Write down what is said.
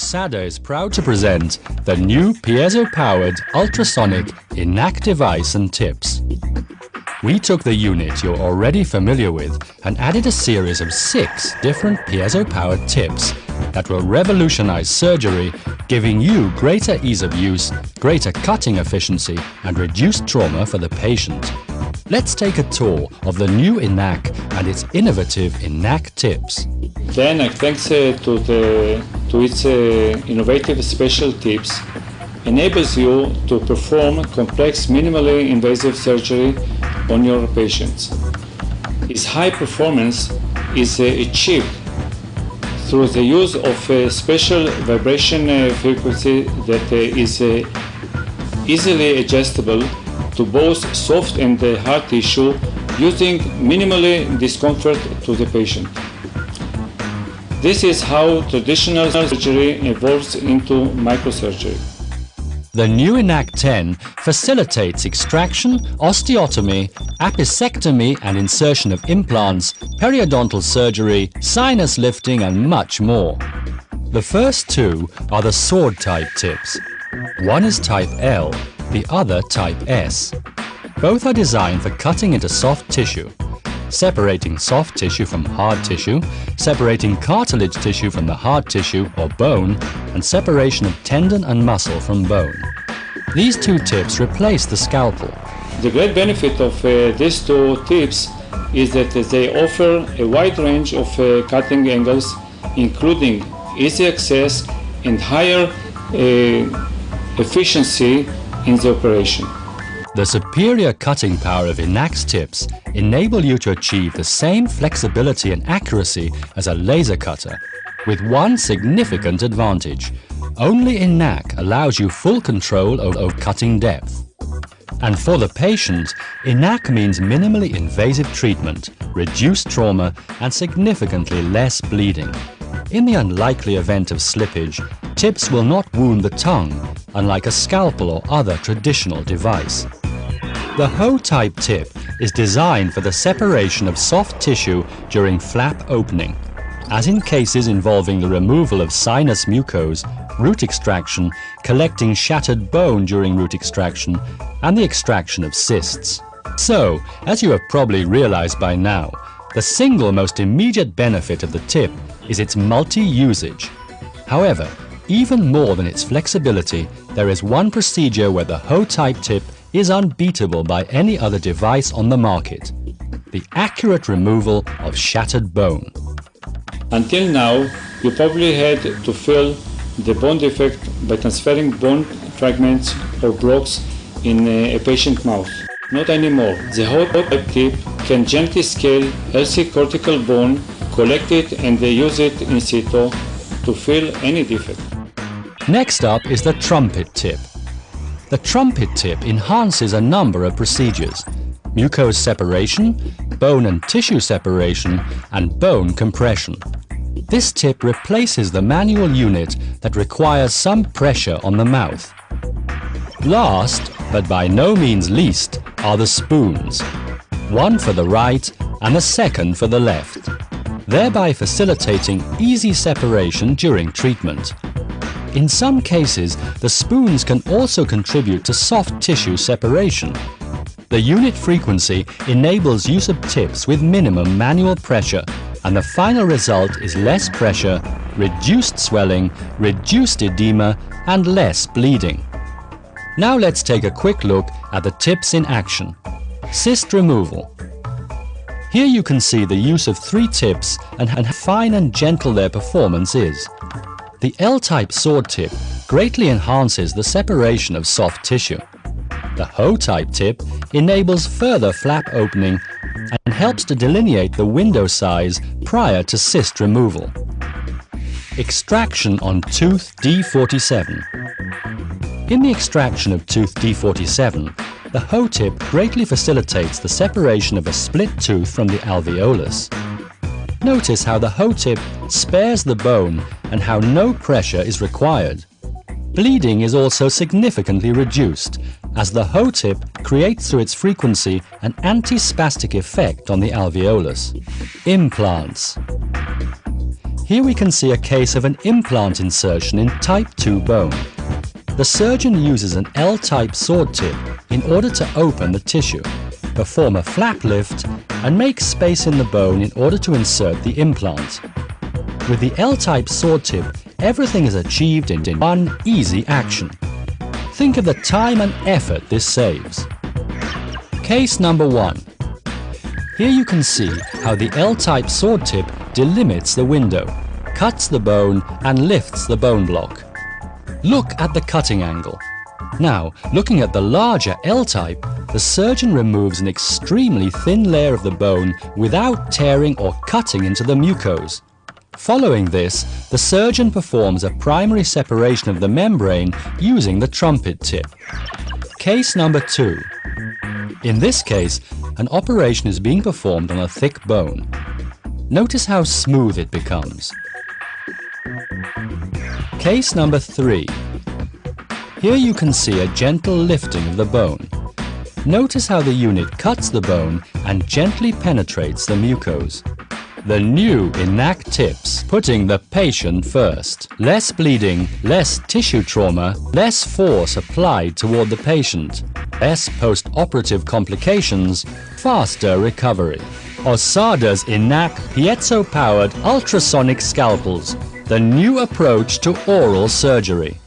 OSADA is proud to present the new piezo-powered ultrasonic ENAC device and tips. We took the unit you're already familiar with and added a series of six different piezo-powered tips that will revolutionize surgery, giving you greater ease of use, greater cutting efficiency and reduced trauma for the patient. Let's take a tour of the new ENAC and its innovative ENAC tips. The ENAC, thanks uh, to, the, to its uh, innovative special tips, enables you to perform complex minimally invasive surgery on your patients. Its high performance is uh, achieved through the use of a special vibration uh, frequency that uh, is uh, easily adjustable to both soft and hard tissue using minimally discomfort to the patient. This is how traditional surgery evolves into microsurgery. The new ENAC 10 facilitates extraction, osteotomy, apicectomy and insertion of implants, periodontal surgery, sinus lifting and much more. The first two are the sword type tips. One is type L, the other type S. Both are designed for cutting into soft tissue, separating soft tissue from hard tissue, separating cartilage tissue from the hard tissue or bone, and separation of tendon and muscle from bone. These two tips replace the scalpel. The great benefit of uh, these two tips is that they offer a wide range of uh, cutting angles, including easy access and higher uh, efficiency in the operation. The superior cutting power of ENAC's tips enable you to achieve the same flexibility and accuracy as a laser cutter, with one significant advantage. Only ENAC allows you full control of cutting depth. And for the patient, ENAC means minimally invasive treatment, reduced trauma and significantly less bleeding. In the unlikely event of slippage, tips will not wound the tongue, unlike a scalpel or other traditional device. The Ho-type tip is designed for the separation of soft tissue during flap opening, as in cases involving the removal of sinus mucose, root extraction, collecting shattered bone during root extraction, and the extraction of cysts. So, as you have probably realized by now, the single most immediate benefit of the tip is its multi-usage. However, even more than its flexibility, there is one procedure where the Ho-type tip is unbeatable by any other device on the market. The accurate removal of shattered bone. Until now, you probably had to fill the bone defect by transferring bone fragments or blocks in a patient's mouth. Not anymore. The Ho-type tip can gently scale healthy cortical bone collect it and they use it in situ to fill any defect. Next up is the trumpet tip. The trumpet tip enhances a number of procedures. Mucose separation, bone and tissue separation, and bone compression. This tip replaces the manual unit that requires some pressure on the mouth. Last, but by no means least, are the spoons. One for the right and the second for the left thereby facilitating easy separation during treatment. In some cases, the spoons can also contribute to soft tissue separation. The unit frequency enables use of tips with minimum manual pressure and the final result is less pressure, reduced swelling, reduced edema and less bleeding. Now let's take a quick look at the tips in action. Cyst removal. Here you can see the use of three tips and how fine and gentle their performance is. The L-type sword tip greatly enhances the separation of soft tissue. The Ho-type tip enables further flap opening and helps to delineate the window size prior to cyst removal. Extraction on tooth D47 In the extraction of tooth D47, the Ho-tip greatly facilitates the separation of a split tooth from the alveolus. Notice how the hoe tip spares the bone and how no pressure is required. Bleeding is also significantly reduced as the hoe tip creates through its frequency an antispastic effect on the alveolus. Implants Here we can see a case of an implant insertion in type 2 bone. The surgeon uses an L-type sword tip in order to open the tissue, perform a flap lift and make space in the bone in order to insert the implant. With the L-type sword tip, everything is achieved in one easy action. Think of the time and effort this saves. Case number 1. Here you can see how the L-type sword tip delimits the window, cuts the bone and lifts the bone block. Look at the cutting angle. Now, looking at the larger L-type, the surgeon removes an extremely thin layer of the bone without tearing or cutting into the mucose. Following this, the surgeon performs a primary separation of the membrane using the trumpet tip. Case number 2. In this case, an operation is being performed on a thick bone. Notice how smooth it becomes. Case number 3. Here you can see a gentle lifting of the bone. Notice how the unit cuts the bone and gently penetrates the mucose. The new ENAC tips, putting the patient first. Less bleeding, less tissue trauma, less force applied toward the patient, less post-operative complications, faster recovery. Osada's ENAC piezo-powered ultrasonic scalpels, the new approach to oral surgery.